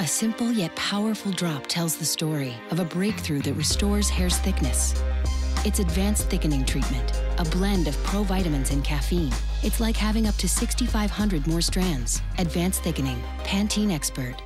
A simple yet powerful drop tells the story of a breakthrough that restores hair's thickness. It's advanced thickening treatment, a blend of provitamins and caffeine. It's like having up to 6,500 more strands. Advanced thickening, Pantene Expert.